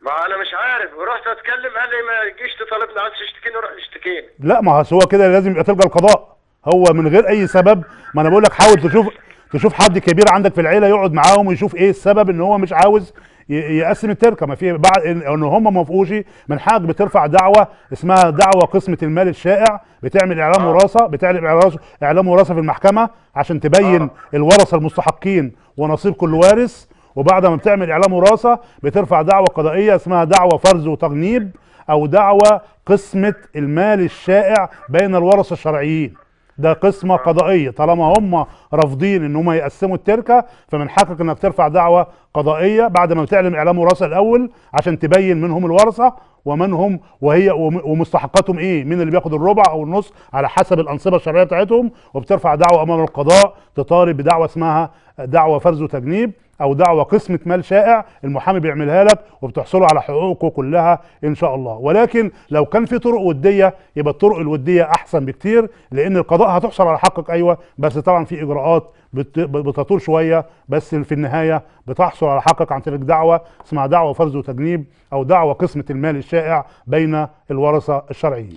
ما أنا مش عارف. ورحت أتكلم قال لي ما تجيش تطالبني عايز تشتكيني روح اشتكيني لا ما هو كده لازم يبقى تلقى القضاء. هو من غير أي سبب. ما أنا بقول لك حاول تشوف تشوف حد كبير عندك في العيلة يقعد معاهم ويشوف إيه السبب إن هو مش عاوز يقسم التركة. ما في بعد ان هم ما وافقوش من حقك بترفع دعوة اسمها دعوة قسمة المال الشائع بتعمل إعلام وراثة بتعمل اعلام إعلام وراثة في المحكمة عشان تبين الورثة المستحقين ونصيب كل وارث. وبعد ما بتعمل إعلام وراثة بترفع دعوة قضائية اسمها دعوة فرز وتجنيب أو دعوة قسمة المال الشائع بين الورثة الشرعيين. ده قسمة قضائية. طالما هم رافضين إن هم يقسموا التركة فمن حقك إنك ترفع دعوة قضائية بعد ما بتعلن إعلام وراثة الأول عشان تبين من هم الورثة ومن هم وهي وم- ومستحقاتهم إيه؟ مين اللي بياخد الربع أو النص على حسب الأنصبة الشرعية بتاعتهم وبترفع دعوة أمام القضاء تطالب بدعوة اسمها دعوة فرز وتجنيب. أو دعوة قسمه مال شائع المحامي بيعملها لك وبتحصلوا على حقوقكم كلها إن شاء الله ولكن لو كان في طرق ودية يبقى الطرق الودية أحسن بكتير لأن القضاء هتحصل على حقك أيوه بس طبعا في إجراءات بت- بتطول شوية بس في النهاية بتحصل على حقك عن طريق دعوة اسمها دعوة فرز وتجنيب أو دعوة قسمه المال الشائع بين الورثة الشرعيين.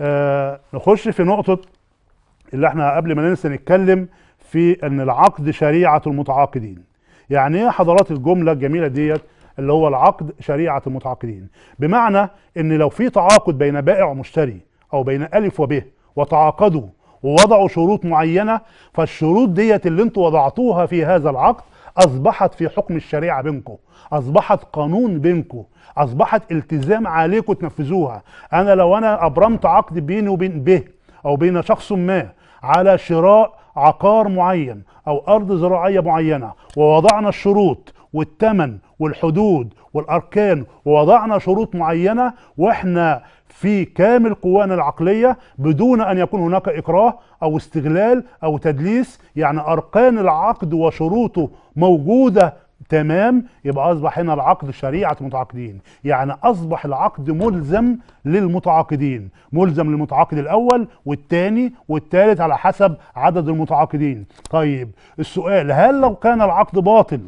آه نخش في نقطة اللي إحنا قبل ما ننسى نتكلم في أن العقد شريعة المتعاقدين. يعني إيه حضرات الجملة الجميلة ديت؟ اللي هو العقد شريعة المتعاقدين. بمعنى إن لو في تعاقد بين بائع ومشتري أو بين ألف وب وتعاقدوا ووضعوا شروط معينة فالشروط ديت اللي أنتوا وضعتوها في هذا العقد أصبحت في حكم الشريعة بينكم أصبحت قانون بينكم أصبحت التزام عليكم تنفذوها. أنا لو أنا أبرمت عقد بيني وبين به أو بين شخص ما على شراء عقار معين أو أرض زراعية معينة ووضعنا الشروط والثمن والحدود والأركان ووضعنا شروط معينة وإحنا في كامل قوانا العقلية بدون أن يكون هناك إكراه أو استغلال أو تدليس يعني أركان العقد وشروطه موجودة تمام يبقى أصبح هنا العقد شريعة متعاقدين يعني أصبح العقد ملزم للمتعاقدين ملزم للمتعاقد الأول والثاني والثالث على حسب عدد المتعاقدين. طيب السؤال هل لو كان العقد باطل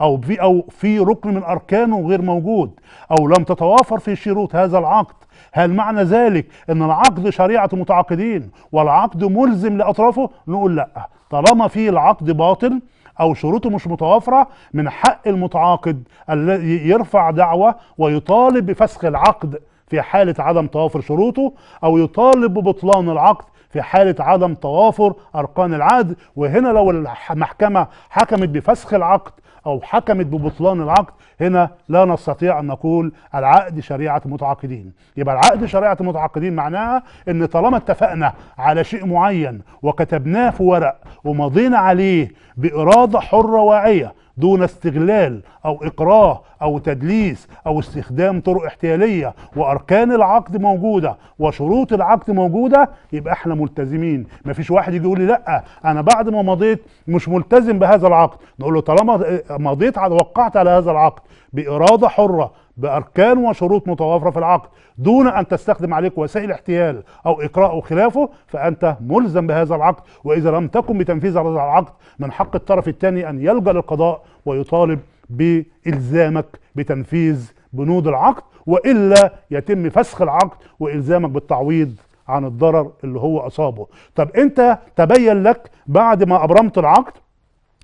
أو في أو في ركن من أركانه غير موجود أو لم تتوافر في شروط هذا العقد هل معنى ذلك إن العقد شريعة متعاقدين والعقد ملزم لأطرافه؟ نقول لأ. طالما في العقد باطل أو شروطه مش متوافرة من حق المتعاقد الذي يرفع دعوة ويطالب بفسخ العقد في حالة عدم توافر شروطه أو يطالب ببطلان العقد في حالة عدم توافر أركان العقد وهنا لو المحكمة حكمت بفسخ العقد أو حكمت ببطلان العقد هنا لا نستطيع أن نقول العقد شريعة متعاقدين يبقى العقد شريعة متعاقدين معناها أن طالما اتفقنا على شيء معين وكتبناه في ورق ومضينا عليه بإرادة حرة واعية دون استغلال أو إكراه أو تدليس أو استخدام طرق احتيالية وأركان العقد موجودة وشروط العقد موجودة يبقى إحنا ملتزمين. مفيش واحد يجي يقول لي لأ أنا بعد ما مضيت مش ملتزم بهذا العقد. نقول له طالما مضيت على وقعت على هذا العقد بإرادة حرة بأركان وشروط متوافرة في العقد دون أن تستخدم عليك وسائل احتيال أو اكراه أو خلافه فأنت ملزم بهذا العقد. وإذا لم تكن بتنفيذ هذا العقد من حق الطرف الثاني أن يلجأ للقضاء ويطالب بإلزامك بتنفيذ بنود العقد وإلا يتم فسخ العقد وإلزامك بالتعويض عن الضرر اللي هو أصابه. طب أنت تبين لك بعد ما أبرمت العقد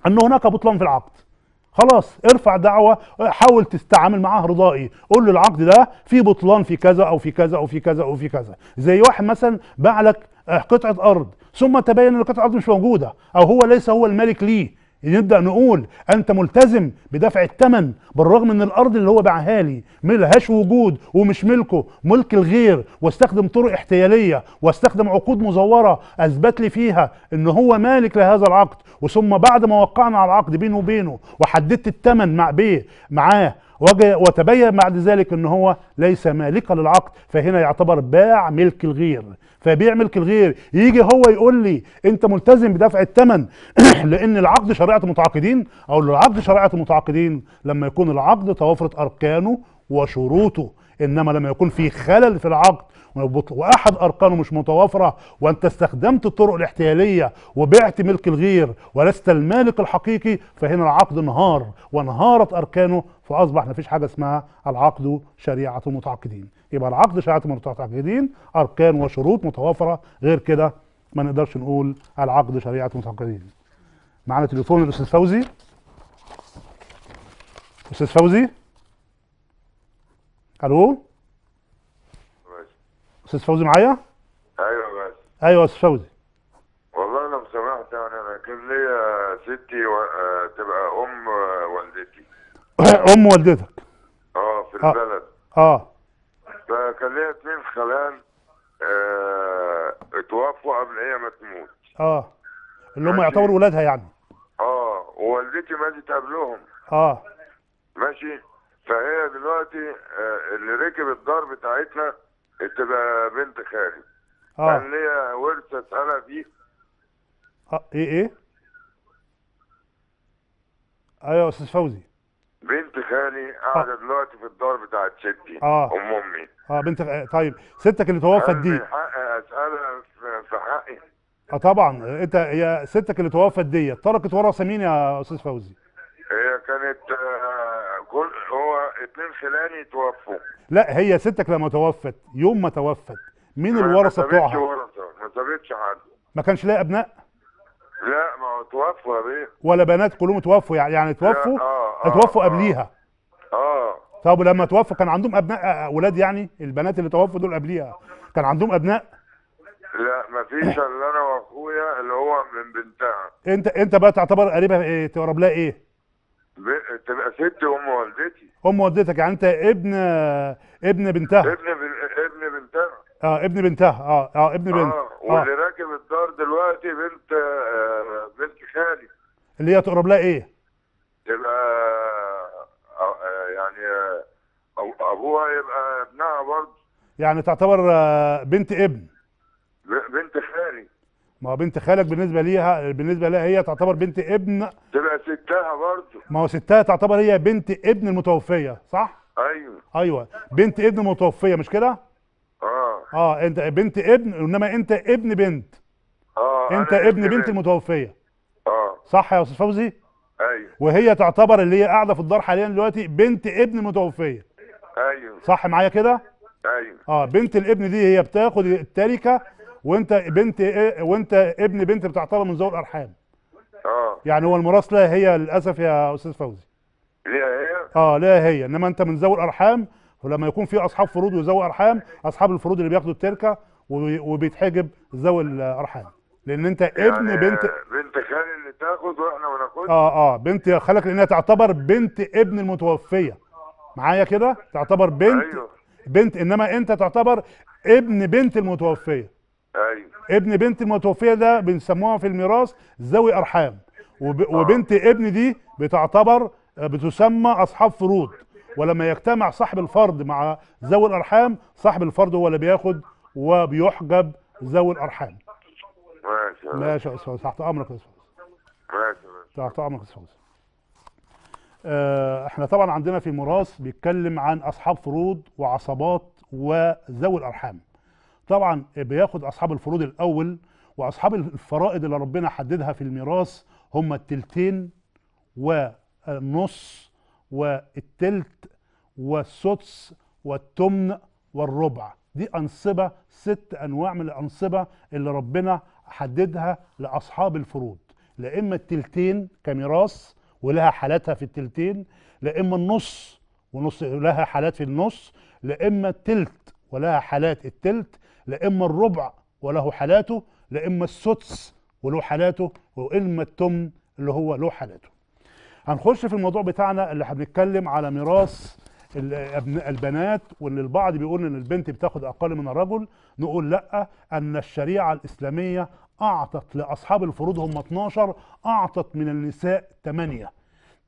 أن هناك بطلان في العقد. خلاص ارفع دعوة حاول تتعامل معاه رضائي. قول له العقد ده فيه بطلان في كذا أو في كذا أو في كذا أو في كذا. زي واحد مثلا باع لك قطعة أرض ثم تبين إن قطعة الأرض مش موجودة أو هو ليس هو الملك ليه. نبدا نقول أنت ملتزم بدفع الثمن بالرغم ان الأرض اللي هو باعها لي ملهاش وجود ومش ملكه ملك الغير. واستخدم طرق احتيالية واستخدم عقود مزورة أثبت لي فيها إن هو مالك لهذا العقد. وثم بعد ما وقعنا على العقد بينه وبينه وحددت الثمن مع بيه معاه وتبين بعد ذلك إن هو ليس مالكا للعقد فهنا يعتبر باع ملك الغير. فبيع ملك الغير يجي هو يقول لي أنت ملتزم بدفع الثمن لأن العقد شريعة المتعاقدين أو العقد شريعة المتعاقدين لما يكون العقد توافرت أركانه وشروطه إنما لما يكون في خلل في العقد وأحد اركانه مش متوافرة وانت استخدمت الطرق الاحتيالية وبعت ملك الغير ولست المالك الحقيقي فهنا العقد انهار وانهارت أركانه فأصبح مفيش حاجة اسمها العقد شريعة المتعاقدين يبقى العقد شريعة المتعاقدين أركان وشروط متوافرة. غير كده ما نقدرش نقول العقد شريعة المتعاقدين معانا تليفون الأستاذ فوزي؟ أستاذ فوزي؟ ألو؟ أستاذ فوزي معايا؟ أيوه بس أيوه أستاذ فوزي. والله لو سمحت يعني أنا كان ليا ستي و... آه، تبقى أم والدتي. أم والدتك. آه في آه. البلد. آه. فكان ليا اتنين خلان آه اتوفوا قبل هي ما تموت. آه. اللي هم. يعتبروا ولادها يعني. آه ووالدتي ماتت قبلهم. آه. ماشي. فهي دلوقتي آه اللي ركب الدار بتاعتنا تبقى بنت خالي. آه. كان ليا ورث اسالها فيه آه إيه إيه؟ أيوه يا أستاذ فوزي. بنت خالي قاعدة دلوقتي في الدار بتاعت ستي آه. أم أمي. آه بنت آه، طيب ستك اللي توفت دي. من أسألها في- حقي. آه طبعا. إنت هي ستك اللي توفت دي تركت ورثه مين يا أستاذ فوزي؟ هي كانت آه، اتنين خلاني توفوا لا هي ستك لما توفت يوم ما توفت مين ما- الورثة ما سابتش بتوعها؟ ورثة ما سابتش حد. ما كانش لها أبناء؟ لا ما هو توفوا يا بيه. ولا بنات كلهم توفوا يعني يعني توفوا؟ آه، آه، توفوا آه. قبليها. آه. طب لما توفوا كان عندهم أبناء آه، أولاد يعني؟ البنات اللي توفوا دول قبليها. كان عندهم أبناء؟ لا ما فيش إلا أنا وأخويا اللي هو من بنتها. أنت أنت بقى تعتبر قريبها إيه تقرب لها إيه. تبقى ست ام والدتي. أم والدتك يعني أنت ابن ابن بنتها. ابن بن... ابن بنتها. آه ابن بنتها. آه آه ابن بنت. آه آه. واللي راكب الدار دلوقتي بنت آه بنت خالي. اللي هي تقرب لها إيه؟ تبقى آه آه، يعني آه أبوها يبقى ابنها برضه. يعني تعتبر آه، بنت ابن. ب- بنت خالي. ما هو بنت خالك بالنسبة ليها بالنسبة لها هي تعتبر بنت ابن. تبقى ستها برضه. ما هو ستها تعتبر هي بنت ابن المتوفية صح؟ أيوه. أيوه. بنت ابن المتوفية مش كده؟ آه. آه أنت بنت ابن إنما أنت ابن بنت. آه أنت ابن بنت. المتوفية. آه. صح يا أستاذ فوزي؟ أيوه. وهي تعتبر اللي هي قاعدة في الدار حاليا دلوقتي بنت ابن المتوفية. أيوه. صح معايا كده؟ أيوه. آه بنت الابن دي هي بتاخد التركة وانت بنت إيه وانت ابن بنت بتعتبر من ذوي الأرحام. آه. يعني هو الميراث لها هي للأسف يا أستاذ فوزي. ليها هي؟ آه لا هي. إنما أنت من ذوي الأرحام ولما يكون في أصحاب فروض وذوي أرحام أصحاب الفروض اللي بياخدوا التركة وبي- وبيتحجب ذوي الأرحام. لأن أنت ابن يعني بنت بنت خالي اللي تاخد وإحنا ما ناخدش؟ آه آه. بنت خالك لأنها تعتبر بنت ابن المتوفية. معايا كده؟ تعتبر بنت أيوه. بنت إنما أنت تعتبر ابن بنت المتوفية. أيوه. ابن بنت المتوفية ده بنسموها في الميراث ذوي أرحام. وب... وبنت ابن دي بتعتبر بتسمى أصحاب فروض. ولما يجتمع صاحب الفرض مع ذوي الأرحام صاحب الفرض هو اللي بياخد وبيحجب ذوي الأرحام. ماشي. ماشي يا أستاذ تحت أمرك يا أستاذ. ماشي. تحت أمرك يا أستاذ. آه، إحنا طبعا عندنا في ميراث بيتكلم عن أصحاب فروض وعصبات وذوي الأرحام. طبعا بياخد أصحاب الفروض الأول وأصحاب الفرائض اللي ربنا حددها في الميراث هم التلتين والنص والتلت والسدس والتمن والربع. دي أنصبة ست أنواع من الأنصبة اللي ربنا حددها لأصحاب الفروض. لا إما التلتين كميراث ولها حالاتها في التلتين لا إما النص ونص لها حالات في النص لا إما التلت ولها حالات التلت لا إما الربع وله حالاته لا إما السدس وله حالاته وإما التمن اللي هو له حالاته. هنخش في الموضوع بتاعنا اللي هنتكلم على ميراث البنات وان البعض بيقول إن البنت بتاخد أقل من الرجل نقول لأ أن الشريعة الإسلامية أعطت لأصحاب الفروض هم 12 أعطت من النساء 8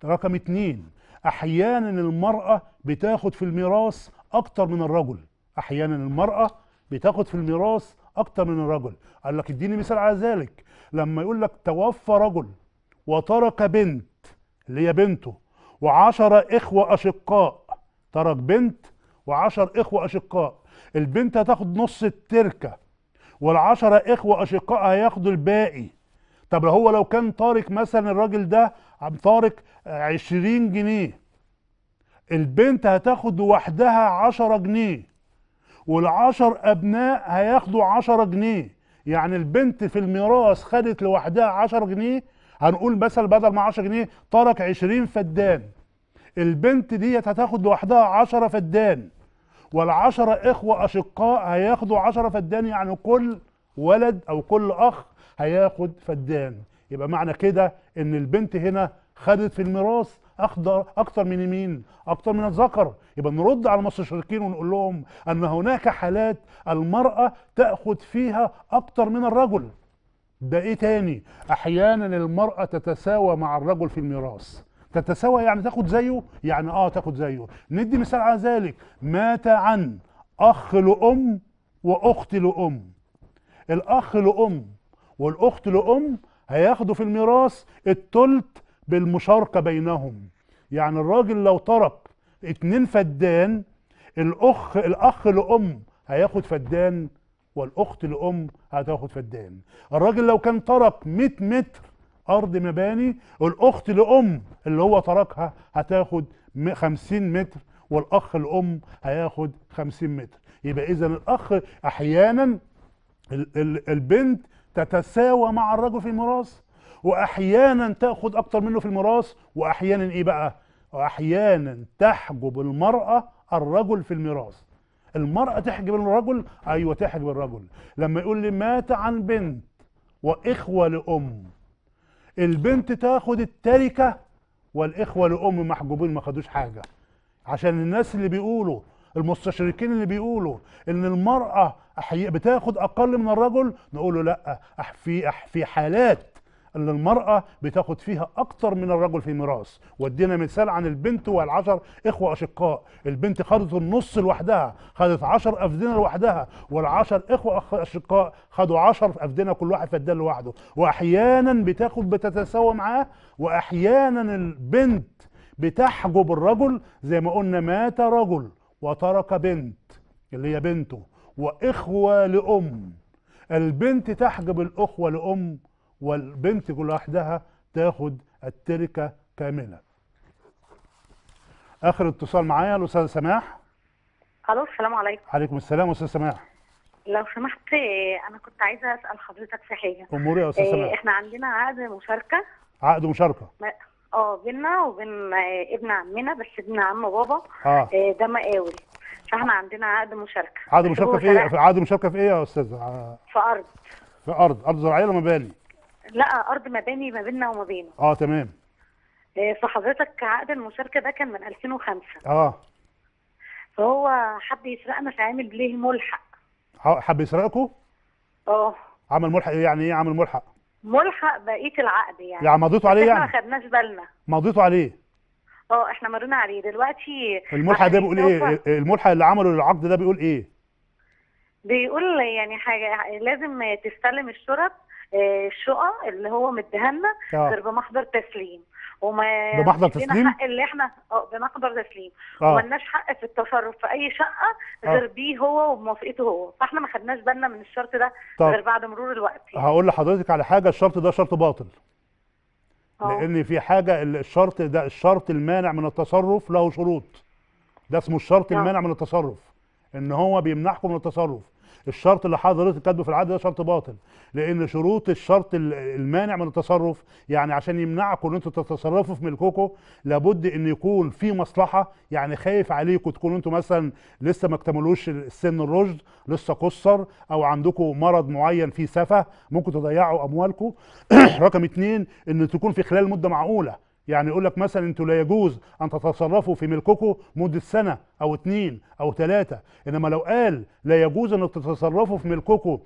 رقم اتنين أحيانا المرأة بتاخد في الميراث أكتر من الرجل. أحيانا المرأة بتاخد في الميراث أكتر من الرجل. قال لك اديني مثال على ذلك. لما يقول لك توفى رجل وترك بنت اللي هي بنته وعشرة إخوة أشقاء. ترك بنت وعشر إخوة أشقاء. البنت هتاخد نص التركة والعشرة إخوة أشقاء هياخدوا الباقي. طب هو لو كان طارق مثلا الراجل ده عم طارق عشرين جنيه. البنت هتاخد لوحدها عشرة جنيه. والعشر أبناء هياخدوا عشرة جنيه. يعني البنت في الميراث خدت لوحدها عشرة جنيه هنقول مثلا بدل ما 10 جنيه ترك 20 فدان. البنت ديت هتاخد لوحدها 10 فدان. والعشرة إخوة أشقاء هياخدوا 10 فدان يعني كل ولد أو كل أخ هياخد فدان. يبقى معنى كده إن البنت هنا خدت في الميراث أخضر أكتر من مين؟ أكتر من الذكر. يبقى نرد على المستشرقين ونقول لهم أن هناك حالات المرأة تأخذ فيها أكتر من الرجل. ده إيه تاني؟ أحيانا المرأة تتساوى مع الرجل في الميراث. تتساوى يعني تاخد زيه؟ يعني آه تاخد زيه. ندي مثال على ذلك. مات عن أخ لأم وأخت لأم. الأخ لأم والأخت لأم هياخدوا في الميراث التلت بالمشاركة بينهم. يعني الراجل لو ترك اتنين فدان الأخ الأخ لأم هياخد فدان والأخت لأم هتاخد فدان. الراجل لو كان ترك 100 متر أرض مباني الأخت لأم اللي هو تركها هتاخد م- 50 متر والأخ الام هياخد 50 متر. يبقى إذا الأخ أحيانا ال- ال- البنت تتساوى مع الرجل في الميراث. وأحيانا تاخد أكتر منه في الميراث وأحيانا إيه بقى؟ وأحيانا تحجب المرأة الرجل في الميراث. المرأة تحجب الرجل؟ أيوة تحجب الرجل. لما يقول لي مات عن بنت وإخوة لأم البنت تاخد التركة والإخوة لأم محجوبين ما خدوش حاجة. عشان الناس اللي بيقولوا المستشرقين اللي بيقولوا إن أحي- بتاخد أقل من الرجل نقول له لا في في حالات أن المرأة بتاخد فيها أكتر من الرجل في ميراث ودينا مثال عن البنت والعشر إخوة أشقاء. البنت خدت النص لوحدها خدت عشر أفدنة لوحدها والعشر إخوة أشقاء خدوا عشر أفدنة كل واحد فدان لوحده. وأحيانا بتاخد بتتساوى معاه وأحيانا البنت بتحجب الرجل زي ما قلنا مات رجل وترك بنت اللي هي بنته وإخوة لأم. البنت تحجب الأخوة لأم والبنت لوحدها تاخد التركة كاملة. آخر اتصال معايا الأستاذ سماح؟ ألو السلام عليكم. عليكم السلام أستاذ سماح. لو سمحت آه، أنا كنت عايزة أسأل حضرتك في حاجة. أموري يا أستاذ آه، سماح. إحنا عندنا عقد مشاركة. عقد مشاركة. ما- آه بينا وبين آه، ابن عمنا بس ابن عم بابا. آه. آه، ده مقاول. فإحنا عندنا عقد مشاركة. عقد بس مشاركة هو في إيه؟ في عقد مشاركة في إيه يا أستاذ؟ ع- في أرض. في أرض. أرض زراعية ولا مباني؟ لا أرض مباني ما بيننا وما بينه. أه تمام. آه، فحضرتك عقد المشاركة ده كان من 2005 أه. فهو حب يسرقنا فعامل ليه ملحق. ح- حب يسرقكوا؟ آه. عمل ملحق إيه؟ يعني إيه عمل ملحق؟ ملحق بقية العقد يعني. يعني مضيتوا عليه بس إحنا يعني؟ ما خدناش بالنا. مضيتوا عليه؟ آه إحنا مرينا عليه. دلوقتي الملحق ده بيقول إيه؟ الملحق اللي عمله للعقد ده بيقول إيه؟ بيقول يعني حاجة لازم تستلم الشرط آه، الشقق اللي هو مديها لنا آه. غير بمحضر تسليم وما بمحضر لنا تسليم؟ حق اللي إحنا آه بمحضر تسليم آه. وملناش حق في التصرف في أي شقة آه. غير بيه هو وبموافقته هو فاحنا ما خدناش بالنا من الشرط ده طب. غير بعد مرور الوقت هقول لحضرتك على حاجة الشرط ده شرط باطل. لأن في حاجة ال- الشرط ده الشرط المانع من التصرف له شروط ده اسمه الشرط. المانع من التصرف إن هو بيمنعكم من التصرف الشرط اللي حضرتك كاتبه في العقد ده شرط باطل. لأن شروط الشرط ال- المانع من التصرف يعني عشان يمنعكم إن أنتوا تتصرفوا في ملككم لابد إن يكون في مصلحة يعني خايف عليكم تكونوا أنتوا مثلا لسه ما اكتملوش السن الرشد لسه قصر أو عندكم مرض معين فيه سفه ممكن تضيعوا أموالكم. رقم اتنين إن تكون في خلال مدة معقولة. يعني يقول لك مثلا أنتوا لا يجوز أن تتصرفوا في ملككم مدة سنة أو اتنين أو ثلاثة إنما لو قال لا يجوز ان تتصرفوا في ملككم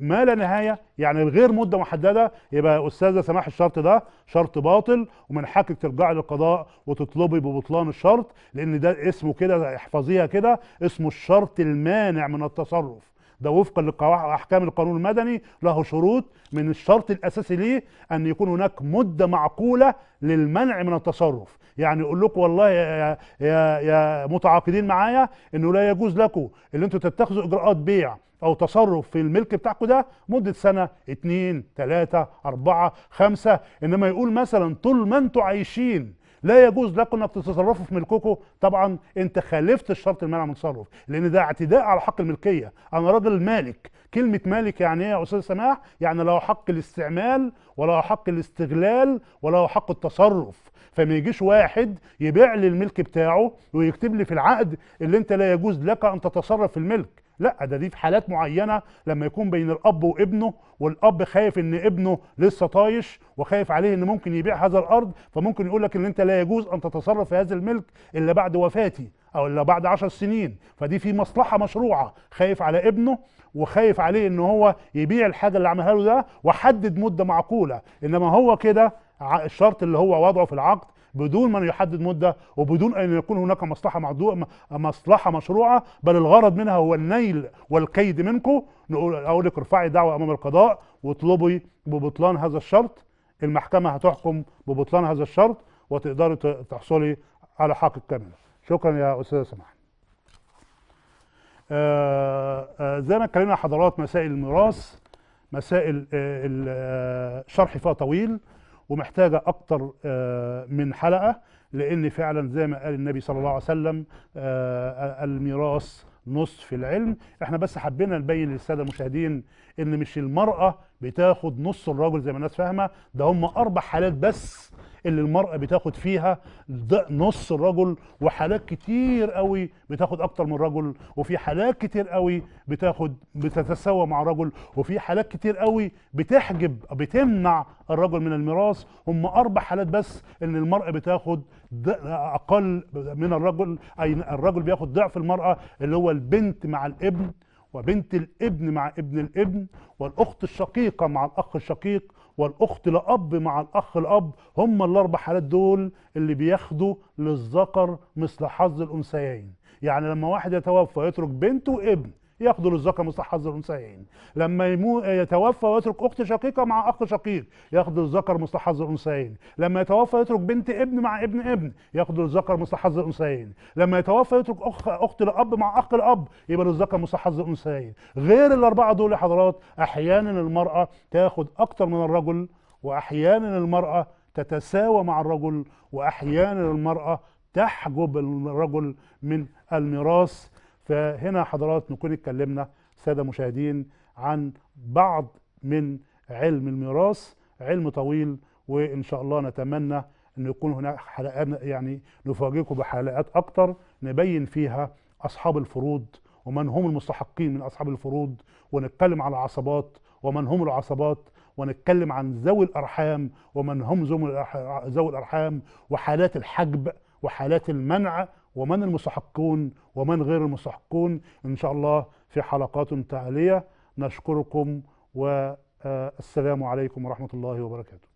ما لا نهاية يعني غير مدة محددة يبقى أستاذة سماح الشرط ده شرط باطل ومن حقك ترجعي للقضاء وتطلبي ببطلان الشرط لأن ده اسمه كده احفظيها كده اسمه الشرط المانع من التصرف. ده وفقا لاحكام القانون المدني له شروط من الشرط الأساسي ليه أن يكون هناك مدة معقولة للمنع من التصرف. يعني يقول لكم والله يا يا يا متعاقدين معايا إنه لا يجوز لكم ان أنتوا تتخذوا إجراءات بيع أو تصرف في الملك بتاعكم ده مدة سنة اتنين تلاتة أربعة خمسة. إنما يقول مثلا طول ما أنتوا عايشين لا يجوز لكم انك تتصرفوا في ملككم. طبعا انت خالفت الشرط المنع من التصرف لأن ده اعتداء على حق الملكية. أنا راجل مالك كلمة مالك يعني إيه يا أستاذ سماح؟ يعني له حق الاستعمال وله حق الاستغلال وله حق التصرف. فما يجيش واحد يبيع لي الملك بتاعه ويكتب لي في العقد اللي أنت لا يجوز لك أن تتصرف في الملك. لا ده دي في حالات معينة لما يكون بين الأب وابنه والأب خايف إن ابنه لسه طايش وخايف عليه إن ممكن يبيع هذا الأرض فممكن يقول لك إن أنت لا يجوز أن تتصرف في هذا الملك إلا بعد وفاتي أو إلا بعد عشر سنين. فدي في مصلحة مشروعة. خايف على ابنه وخايف عليه إن هو يبيع الحاجة اللي عملها له ده وحدد مدة معقولة. إنما هو كده الشرط اللي هو وضعه في العقد بدون ما يحدد مدة وبدون أن يكون هناك مصلحة معدو... م- مصلحة مشروعة. بل الغرض منها هو النيل والكيد منكم نقول أقول لك ارفعي دعوة أمام القضاء واطلبي ببطلان هذا الشرط. المحكمة هتحكم ببطلان هذا الشرط وتقدري تحصلي على حقك كامل شكرا يا أستاذة سماح آه، آه، زي ما اتكلمنا حضرات مسائل الميراث مسائل آه، ال- آه، شرح فيها طويل ومحتاجة أكتر من حلقة لأن فعلا زي ما قال النبي صلى الله عليه وسلم الميراث نصف العلم. إحنا بس حبينا نبين للسادة المشاهدين إن مش المرأة بتاخد نص الرجل زي ما الناس فاهمة ده هم أربع حالات بس اللي المرأة بتاخد فيها نص الرجل وحالات كتير قوي بتاخد أكتر من رجل وفي حالات كتير قوي بتاخد بتتساوى مع الرجل وفي حالات كتير قوي بتحجب بتمنع الرجل من الميراث. هم أربع حالات بس إن المرأة بتاخد أقل من الرجل أي الرجل بياخد ضعف المرأة اللي هو البنت مع الابن وبنت الابن مع ابن الابن والأخت الشقيقة مع الأخ الشقيق والأخت لأب مع الأخ الأب. هم الأربع حالات دول اللي بياخدوا للذكر مثل حظ الأنثيين. يعني لما واحد يتوفى يترك بنت وابن للذكر مثل حظ الانثيين لما يمو يتوفى ويترك أخت شقيقة مع أخ شقيق ياخدوا للذكر مثل حظ الانثيين لما يتوفى يترك بنت ابن مع ابن ابن ياخدوا للذكر مثل حظ الانثيين لما يتوفى يترك اخ أخت لاب مع أخ لاب يبقى للذكر مثل حظ الانثيين غير الأربعة دول يا حضرات أحيانا المرأة تاخد أكتر من الرجل وأحيانا المرأة تتساوى مع الرجل وأحيانا المرأة تحجب الرجل من الميراث فهنا حضرات نكون اتكلمنا سادة مشاهدين عن بعض من علم الميراث علم طويل وإن شاء الله نتمنى أن يكون هناك حلقات يعني نفاجئكم بحلقات أكتر نبين فيها أصحاب الفروض ومن هم المستحقين من أصحاب الفروض ونتكلم على العصبات ومن هم العصبات ونتكلم عن ذوي الأرحام ومن هم ذوي الأرح- ذوي الأرحام وحالات الحجب وحالات المنع ومن المستحقون ومن غير المستحقون إن شاء الله في حلقات تالية. نشكركم والسلام عليكم ورحمة الله وبركاته.